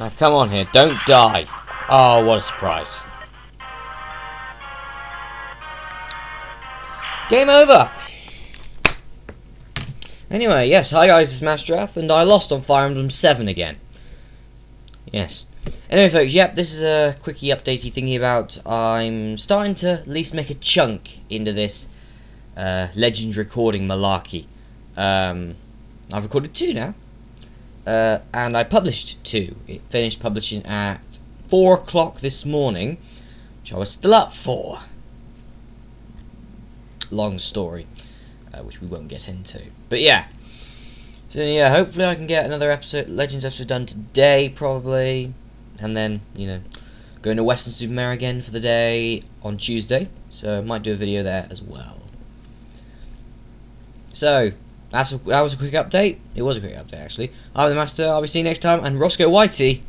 Ah, come on here, don't die. Oh, what a surprise. Game over! Anyway, yes, hi guys, it's Masterath, and I lost on Fire Emblem 7 again. Yes. Anyway, folks, yep, this is a quickie updatey thingy about I'm starting to at least make a chunk into this uh, Legends recording malarkey. Um, I've recorded two now, uh, and I published two. It finished publishing at 4 o'clock this morning, which I was still up for. Long story, uh, which we won't get into. But yeah. So yeah, hopefully I can get another episode, Legends episode done today, probably and then you know going to Weston-super-Mare again for the day on Tuesday so I might do a video there as well so that's a, that was a quick update. It was a quick update actually. I'm the master. I'll be seeing you next time. And Roscoe Whitey